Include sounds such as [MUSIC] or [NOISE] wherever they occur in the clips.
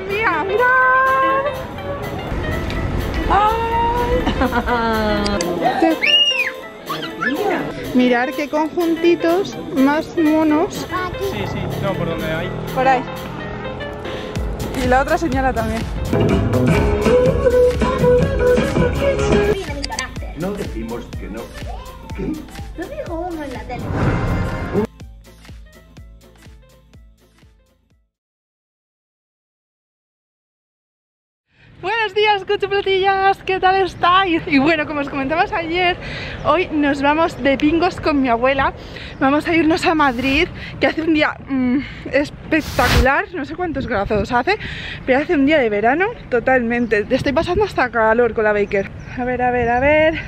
Gran Vía, mirad. Mirar qué conjuntitos más monos. Sí, sí, no, por donde hay. Por ahí. Y la otra señala también. No decimos que no. ¿Qué? Lo dijo uno en la tele. Buenos días, cuchuplatillas, ¿qué tal estáis? Y bueno, como os comentamos ayer, hoy nos vamos de pingos con mi abuela. Vamos a irnos a Madrid, que hace un día mm, espectacular, no sé cuántos grados hace, pero hace un día de verano totalmente. Estoy pasando hasta calor con la Baker. A ver, a ver, a ver.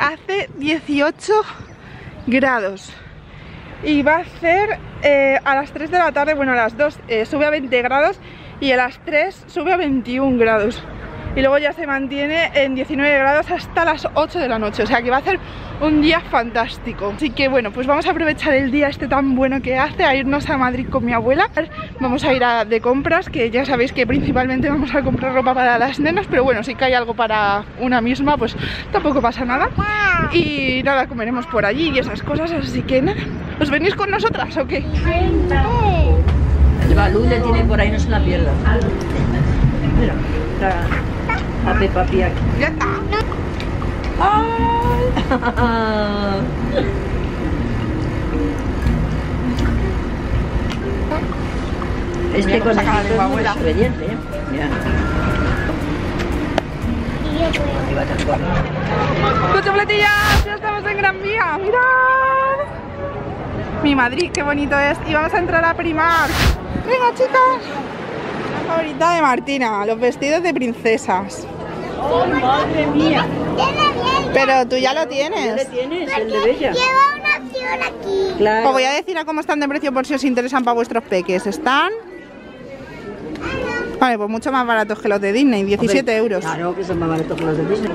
Hace 18 grados. Y va a ser eh, a las 3 de la tarde, bueno, a las 2 eh, sube a 20 grados y a las 3 sube a 21 grados y luego ya se mantiene en 19 grados hasta las 8 de la noche, o sea que va a ser un día fantástico. Así que bueno, pues vamos a aprovechar el día este tan bueno que hace a irnos a Madrid con mi abuela. Vamos a ir a, de compras, que ya sabéis que principalmente vamos a comprar ropa para las nenas, pero bueno, si cae algo para una misma, pues tampoco pasa nada. Y nada, comeremos por allí y esas cosas, así que nada. ¿Os venís con nosotras o qué? Balú le tiene por ahí, no se la pierda. Mira, está a Peppa Pig aquí. Ya está. Este saca la conejito es muy desobediente, ¿eh? Mira. ¡Cuchupletillas! Ya estamos en Gran Vía, mirad. Mi Madrid, qué bonito es. Y vamos a entrar a Primar. Venga, chicas. La favorita de Martina, los vestidos de princesas. ¡Oh, madre mía! Pero tú ya lo ¿Ya le tienes. tienes? El de Bella. Lleva una acción aquí. Claro. Os voy a decir a cómo están de precio por si os interesan para vuestros peques. Están... Vale, pues mucho más baratos que los de Disney, 17 euros. Claro que son más baratos que los de Disney.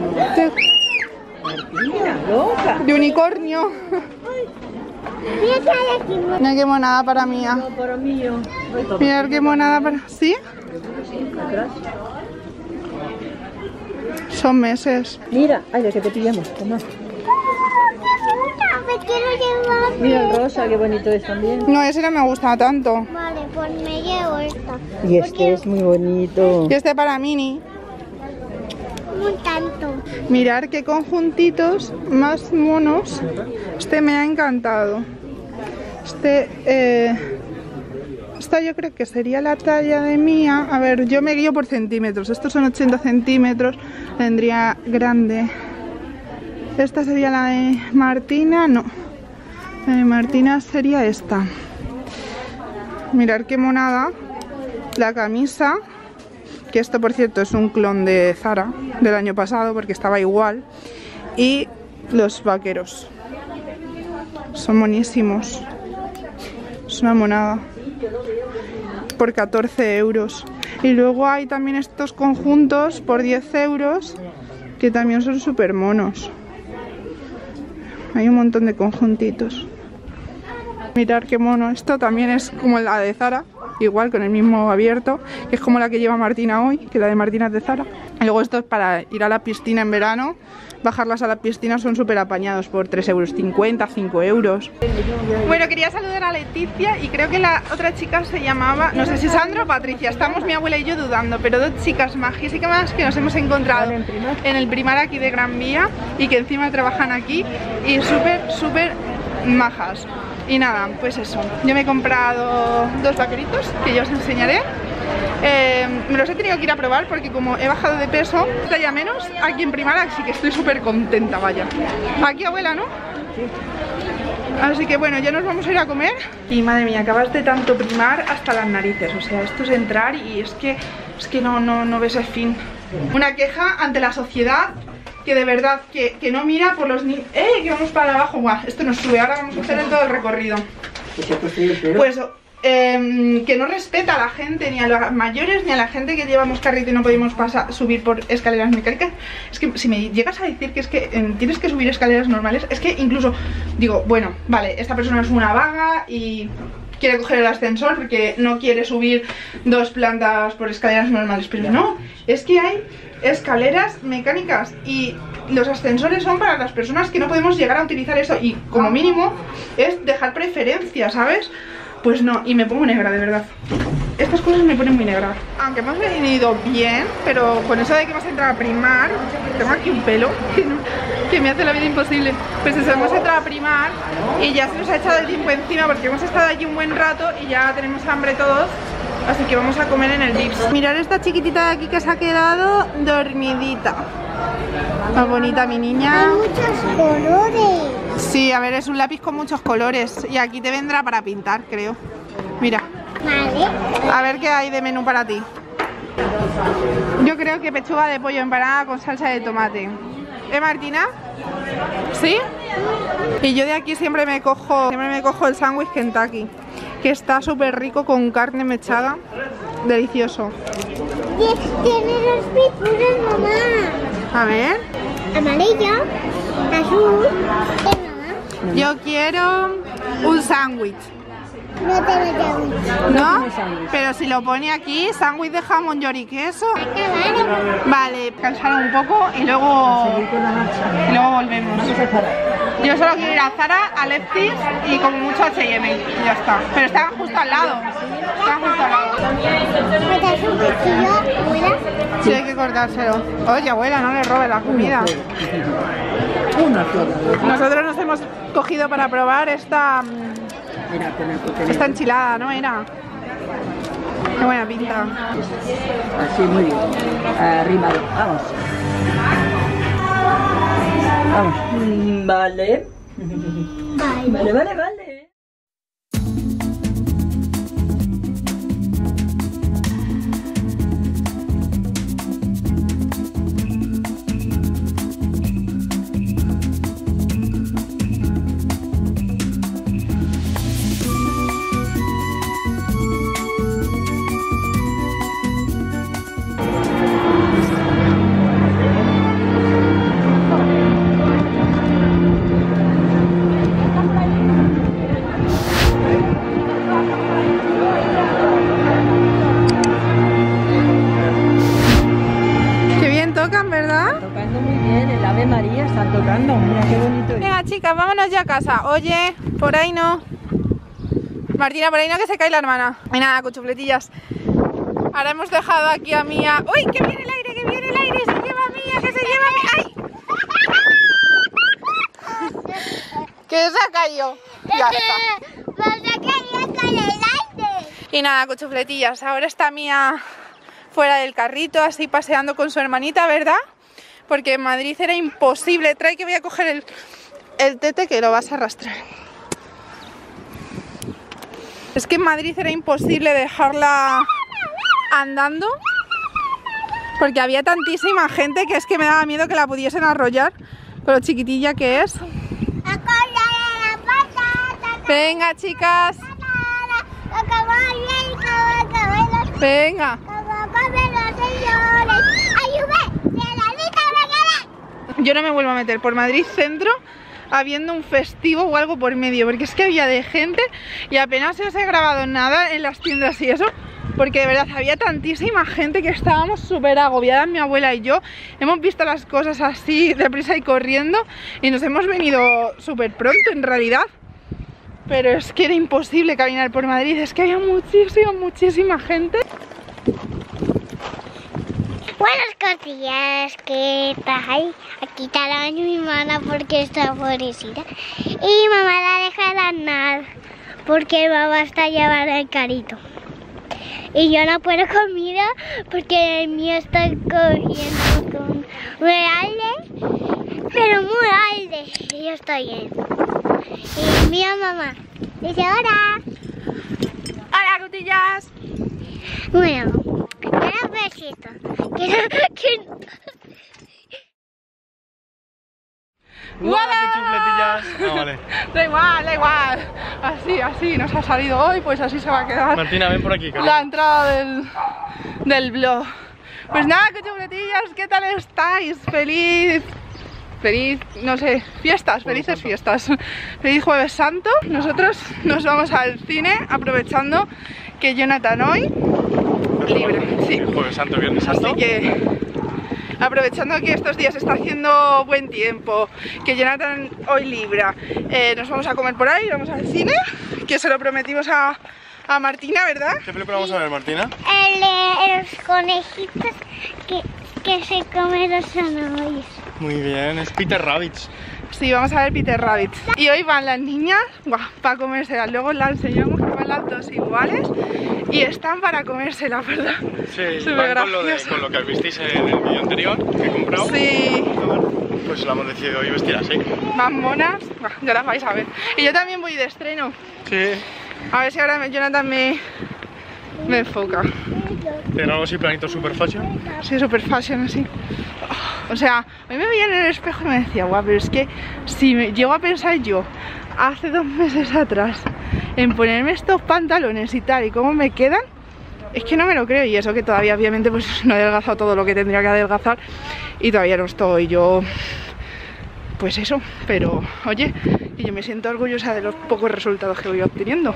Martina, loca. De unicornio. Mira qué monada para. No, mí toma. Mirad qué monada para... ¿Sí? Atrás. Son meses. Mira, ay, que te pillamos. Toma. Mira, el rosa, qué bonito es también. No, ese no me gusta tanto. Vale, pues me llevo esta. Y este es muy bonito. Y este para Mini. Un tanto. Mirar qué conjuntitos más monos. Este me ha encantado. Este, eh, esta yo creo que sería la talla de mía. A ver, yo me guío por centímetros. Estos son 80 centímetros. Tendría grande. Esta sería la de Martina. No. La de Martina sería esta. Mirar qué monada. La camisa. Que esto, por cierto, es un clon de Zara del año pasado porque estaba igual. Y los vaqueros. Son monísimos. Es una monada. Por 14 euros. Y luego hay también estos conjuntos por 10 euros que también son súper monos. Hay un montón de conjuntitos. Mirar qué mono. Esto también es como la de Zara, igual con el mismo abierto, que es como la que lleva Martina hoy, que la de Martina es de Zara. Y luego esto es para ir a la piscina en verano. Bajarlas a la piscina son súper apañados por 3,50 euros, 5 euros. Bueno, quería saludar a Leticia y creo que la otra chica se llamaba, no sé si Sandra o Patricia. Estamos mi abuela y yo dudando, pero dos chicas magísimas que nos hemos encontrado en el primar aquí de Gran Vía y que encima trabajan aquí y súper, súper majas. Y nada, pues eso. Yo me he comprado dos vaqueritos que yo os enseñaré. Eh, me los he tenido que ir a probar porque como he bajado de peso, talla menos aquí en Primar, así que estoy súper contenta, vaya. Aquí abuela, ¿no? Así que bueno, ya nos vamos a ir a comer. Y madre mía, acabas de tanto primar hasta las narices. O sea, esto es entrar y es que, es que no, no, no ves el fin. Una queja ante la sociedad que de verdad, que, que no mira por los niños. ¡Eh! Que vamos para abajo. Buah, esto nos sube. Ahora vamos a hacer en todo el recorrido. Pues em, que no respeta a la gente, ni a los mayores, ni a la gente que llevamos carrito y no podemos pasar, subir por escaleras mecánicas. Es que si me llegas a decir que es que em, tienes que subir escaleras normales, es que incluso digo, bueno, vale, esta persona es una vaga y quiere coger el ascensor porque no quiere subir dos plantas por escaleras normales. Pero no, es que hay escaleras mecánicas y los ascensores son para las personas que no podemos llegar a utilizar eso y como mínimo es dejar preferencia, ¿sabes? Pues no, y me pongo negra, de verdad. Estas cosas me ponen muy negra. Aunque hemos venido bien, pero con eso de que hemos entrado a primar, tengo aquí un pelo que me hace la vida imposible. Pues eso, hemos entrado a primar y ya se nos ha echado el tiempo encima porque hemos estado allí un buen rato y ya tenemos hambre todos. Así que vamos a comer en el Vips. Mirad esta chiquitita de aquí que se ha quedado dormidita. Más bonita mi niña. Hay muchos colores. Sí, a ver, es un lápiz con muchos colores y aquí te vendrá para pintar, creo. Mira, Vale. a ver qué hay de menú para ti. Yo creo que pechuga de pollo empanada con salsa de tomate. ¿Eh, Martina? ¿Sí? Y yo de aquí siempre me cojo, siempre me cojo el sándwich Kentucky, que está súper rico con carne mechada. Delicioso. Tie- Tiene los pinturas, mamá. A ver. Amarillo, azul. ¿Qué mamá? Yo quiero un sándwich. No te metas ¿No? Pero si lo pone aquí, sándwich de jamón, york y queso. Vale, cansar un poco y luego, y luego volvemos. Yo solo quiero ir a Zara, a Lefties y como mucho a H&M y ya está. Pero están justo al lado. Están justo al lado. ¿Me das un cuchillo, abuela? Sí, hay que cortárselo. Oye, abuela, no le robe la comida. Nosotros nos hemos cogido para probar esta, mm, Mira, con el que esta enchilada, ¿no? Era. Qué buena pinta. Así, muy bien. Arriba, vamos. Vamos. Mm, Vale. [LAUGHS] Vale, vale, vale. ¿Verdad? Tocando muy bien, el Ave María está tocando. Mira qué bonito es. Venga, chicas, vámonos ya a casa. Oye, por ahí no. Martina, por ahí no que se cae la hermana. Y nada, cuchufletillas. Ahora hemos dejado aquí a Mía. ¡Uy, que viene el aire, que viene el aire! ¡Se lleva a Mía, que se lleva a Mía! ¡Ay! [LAUGHS] que se ha caído. Ya está. Vas a caer con el aire. Y nada, cuchufletillas. Ahora está Mía fuera del carrito, así paseando con su hermanita, ¿verdad? Porque en Madrid era imposible. Trae que voy a coger el, tete que lo vas a arrastrar. Es que en Madrid era imposible dejarla andando porque había tantísima gente que es que me daba miedo que la pudiesen arrollar con lo chiquitilla que es. Venga, chicas, venga. Como comen los señores. ¡Ayúdame! ¡De la lista me quedé! Yo no me vuelvo a meter por Madrid centro habiendo un festivo o algo por medio, porque es que había de gente y apenas se os he grabado nada en las tiendas y eso, porque de verdad había tantísima gente que estábamos súper agobiadas, mi abuela y yo. Hemos visto las cosas así deprisa y corriendo y nos hemos venido súper pronto en realidad. Pero es que era imposible caminar por Madrid, es que había muchísima, muchísima gente. Buenas cosillas, ¿qué tal? Aquí está la mi hermana porque está pobrecita. Y mamá la deja de andar porque mamá está llevando el carito. Y yo no puedo comida porque el mío está cogiendo con muy pero muy alde. Y yo estoy bien. Y mira mamá, dice hola. ¡Hola, cutillas! Bueno, besito. ¡Hola, cuchufletillas! Ah, vale. Da igual, da igual. Así, así nos ha salido hoy, pues así se va a quedar. Martina, ven por aquí, cariño. la entrada del, del blog. Pues nada, cuchufletillas, ¿qué tal estáis? Feliz feliz, no sé, fiestas, felices fiestas. Feliz Jueves Santo. Nosotros nos vamos al cine aprovechando que Jonathan hoy libre. Sí. Jueves Santo, Viernes Santo. Así que aprovechando que estos días está haciendo buen tiempo, que Jonathan hoy libra, eh, nos vamos a comer por ahí, vamos al cine, que se lo prometimos a, a Martina, ¿verdad? ¿Qué película vamos a ver, Martina? El los conejitos que, que se comen los zanahorias. Muy bien, es Peter Rabbit. Sí, vamos a ver Peter Rabbit. Y hoy van las niñas para comérselas. Luego las enseñamos que van las dos iguales y están para comérselas, ¿verdad? Sí, Súper van con lo, de, con lo que visteis en el vídeo anterior que he comprado. Sí, Pues lo hemos decidido hoy vestir así. van monas. Buah, Ya las vais a ver. Y yo también voy de estreno. Sí. A ver si ahora Jonathan me, me enfoca. Tenemos así planito super fashion. Sí, super fashion así. O sea, hoy me veía en el espejo y me decía, guau, pero es que si me llego a pensar yo hace dos meses atrás en ponerme estos pantalones y tal y cómo me quedan, es que no me lo creo. Y eso que todavía obviamente pues [LAUGHS] no he adelgazado todo lo que tendría que adelgazar y todavía no estoy yo pues eso, pero oye, que yo me siento orgullosa de los pocos resultados que voy obteniendo.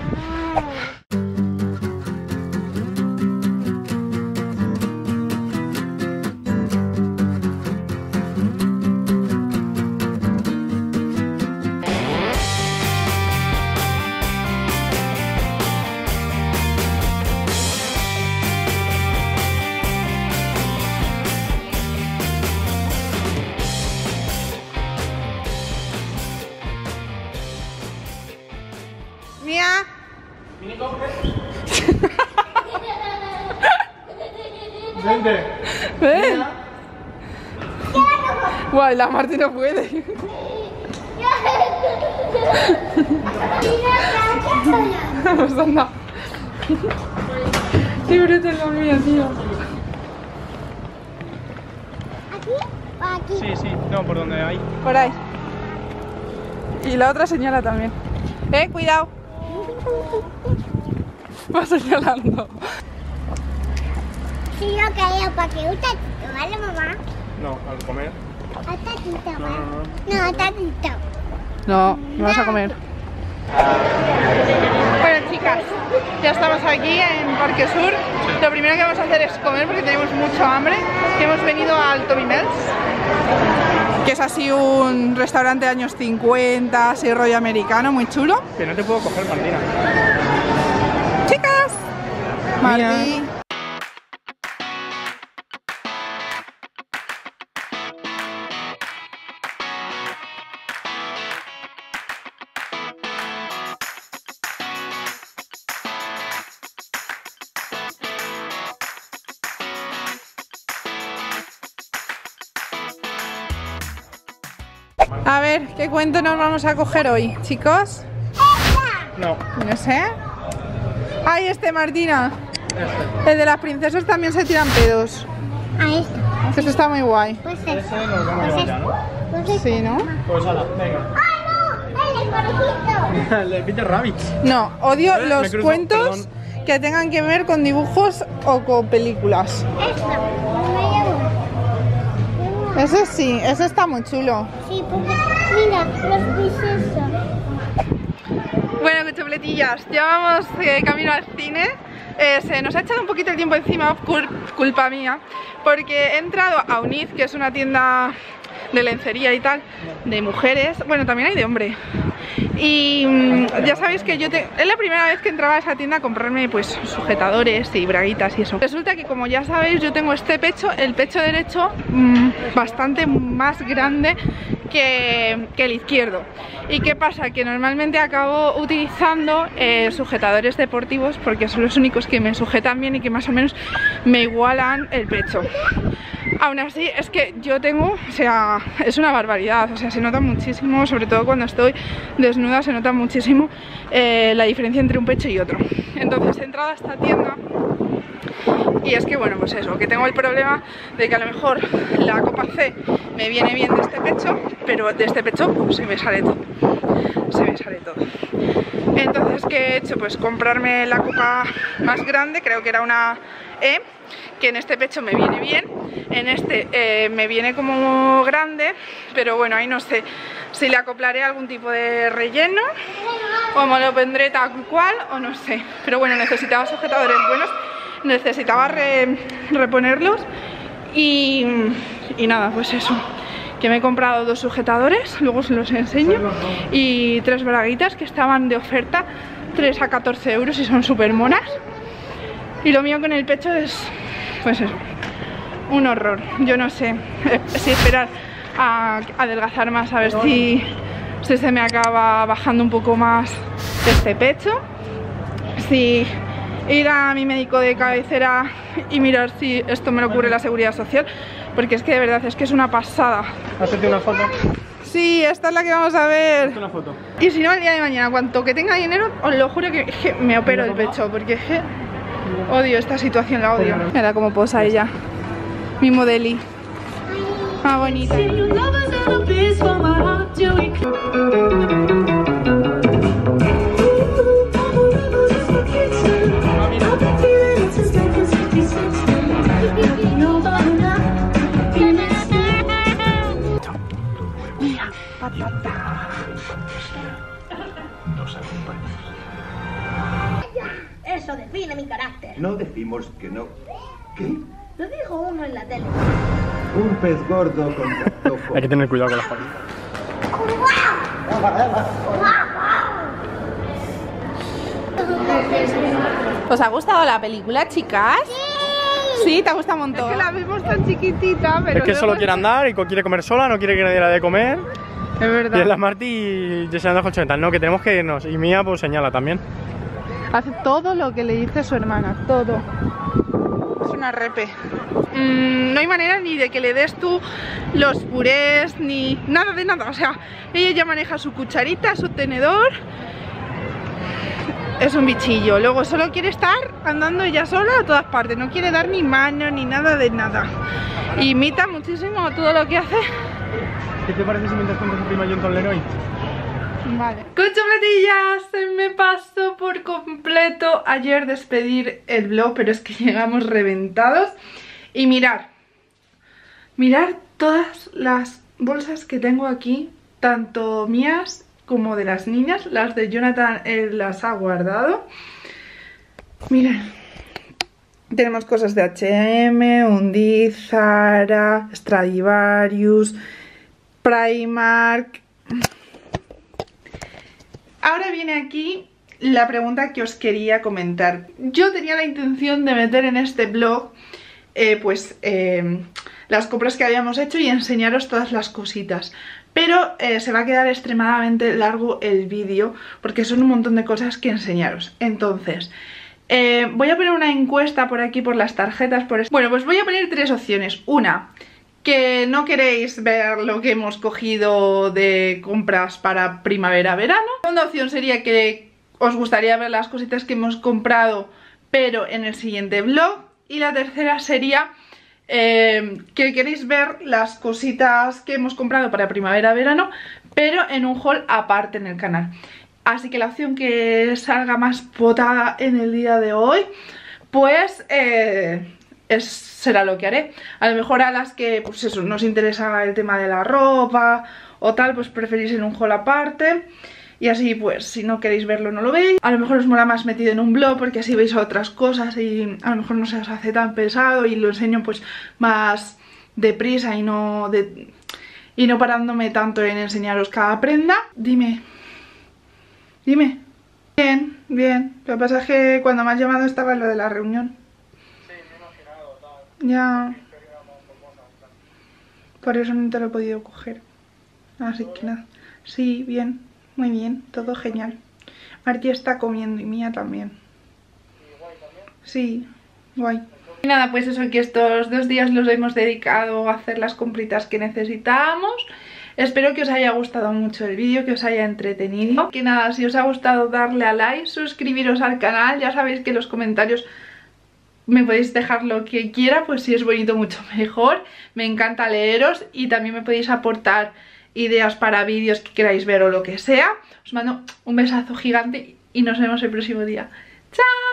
La Marti no puede. [LAUGHS] Pues anda. Qué bruto es lo mío, tío. ¿Aquí o aquí? Sí, sí, no, por donde hay. Por ahí. Y la otra señala también. Eh, cuidado. [LAUGHS] Va señalando. Sí, yo quería para que un tatito, ¿vale, mamá? No, al comer. Tatito, No, ¿vale? no, no. No, un tatito. No, me vas a comer. Bueno, chicas, ya estamos aquí en Parque Sur. Lo primero que vamos a hacer es comer porque tenemos mucho hambre. Hemos venido al Tommy Mel's, que es así un restaurante de años 50, así rollo americano, muy chulo. Que no te puedo coger, Martina. Chicas, Martí. ¿Qué cuento nos vamos a coger hoy, chicos? No. No sé. Ay, este Martina. El de las princesas también se tiran pedos. Ahí está. Eso está muy guay. Pues eso. Ese nos vamos a Pues ya. ¿no? Pues. Sí, ¿no? Pues ala, venga. ¡Ay, no! ¡El [LAUGHS] de Peter Rabbit. No, odio Eh, los cruzo, cuentos perdón. que tengan que ver con dibujos o con películas. Esto. Me llevo. Ese sí, ese está muy chulo. Sí, porque mira, los princesas. Bueno, cuchupletillas, ya vamos eh, camino al cine. Eh, se nos ha echado un poquito el tiempo encima, cul- culpa mía, porque he entrado a Uniz, que es una tienda de lencería y tal, de mujeres, bueno, también hay de hombre. Y mm, ya sabéis que yo te- es la primera vez que entraba a esa tienda a comprarme pues sujetadores y braguitas y eso. Resulta que como ya sabéis yo tengo este pecho, el pecho derecho mm, bastante más grande que, el izquierdo. ¿Y qué pasa? Que normalmente acabo utilizando eh, sujetadores deportivos porque son los únicos que me sujetan bien y que más o menos me igualan el pecho. Aún así, es que yo tengo, o sea, es una barbaridad, o sea, se nota muchísimo, sobre todo cuando estoy desnuda, se nota muchísimo eh, la diferencia entre un pecho y otro. Entonces he entrado a esta tienda y es que, bueno, pues eso, que tengo el problema de que a lo mejor la copa C me viene bien de este pecho, pero de este pecho pues, se me sale todo. Se me sale todo. Entonces, ¿qué he hecho? Pues comprarme la copa más grande, creo que era una E, que en este pecho me viene bien, en este eh, me viene como grande, pero bueno, ahí no sé si le acoplaré algún tipo de relleno o me lo pondré tal cual o no sé. Pero bueno, necesitaba sujetadores buenos, necesitaba reponerlos y, y nada, pues eso que me he comprado dos sujetadores, luego os los enseño y tres braguitas que estaban de oferta 3 a 14 euros y son súper monas. Y lo mío con el pecho es pues eso un horror, yo no sé eh, si esperar a adelgazar más a ver si, si se me acaba bajando un poco más este pecho si ir a mi médico de cabecera y mirar si esto me lo cubre la seguridad social porque es que de verdad es que es una pasada. Hacerte una foto. Sí, esta es la que vamos a ver. Hazte una foto. Y si no, el día de mañana, cuanto que tenga dinero, os lo juro que, me opero el pecho Porque odio esta situación, la odio. Mira cómo posa ella Mi modeli. Ah, bonita Eso define mi carácter. No decimos que no. ¿Qué? Lo dijo uno en la tele. Un pez gordo con taptojo. [LAUGHS] Hay que tener cuidado con las palitas. ¿Os ha gustado la película, chicas? Sí, te gusta un montón. Es que la vimos tan chiquitita, pero. Es que solo quiere andar y quiere comer sola, no quiere que nadie la dé comer. Es Y es verdad. la Marty y Jessica anda con. No, que tenemos que irnos. Y Mía pues señala también. Hace todo lo que le dice su hermana, todo. Es una repe. Mm, no hay manera ni de que le des tú los purés, ni nada de nada. O sea, ella ya maneja su cucharita, su tenedor. Es un bichillo. Luego solo quiere estar andando ella sola a todas partes. No quiere dar ni mano ni nada de nada. Imita muchísimo todo lo que hace. ¿Qué te parece si mientras cuentas su prima Jonton Leroy? Vale. Se me pasó por completo ayer despedir el blog, pero es que [LAUGHS] llegamos reventados. Y mirar, mirar todas las bolsas que tengo aquí, tanto mías como de las niñas. Las de Jonathan él las ha guardado. Mirad. Tenemos cosas de H&M, Undiz, Zara, Stradivarius, Primark, Ahora viene aquí la pregunta que os quería comentar. Yo tenía la intención de meter en este blog eh, pues eh, las compras que habíamos hecho y enseñaros todas las cositas. Pero eh, se va a quedar extremadamente largo el vídeo porque son un montón de cosas que enseñaros. Entonces, eh, voy a poner una encuesta por aquí por las tarjetas. Por Bueno, pues voy a poner tres opciones. Una, que no queréis ver lo que hemos cogido de compras para primavera-verano. La segunda opción sería que os gustaría ver las cositas que hemos comprado, pero en el siguiente vlog. Y la tercera sería eh, que queréis ver las cositas que hemos comprado para primavera-verano, pero en un haul aparte en el canal. Así que la opción que salga más votada en el día de hoy, pues eh, es, será lo que haré. A lo mejor a las que, pues eso, nos interesa el tema de la ropa o tal, pues preferís en un haul aparte. Y así, pues, si no queréis verlo, no lo veis. A lo mejor os mola más metido en un blog porque así veis otras cosas y a lo mejor no se os hace tan pesado y lo enseño, pues, más deprisa y no, de, y no parándome tanto en enseñaros cada prenda. Dime. Dime. Bien, bien. Lo que pasa es que cuando me has llamado estaba en lo de la reunión. Ya. Por eso no te lo he podido coger. Así que nada. Sí, bien. Muy bien. Todo genial. Martí está comiendo y Mía también. Sí, guay. Y nada, pues eso que estos dos días los hemos dedicado a hacer las compritas que necesitábamos. Espero que os haya gustado mucho el vídeo, que os haya entretenido. Que nada, si os ha gustado darle a like, suscribiros al canal. Ya sabéis que los comentarios me podéis dejar lo que quiera, pues si es bonito mucho mejor. Me encanta leeros y también me podéis aportar ideas para vídeos que queráis ver o lo que sea. Os mando un besazo gigante y nos vemos el próximo día. ¡Chao!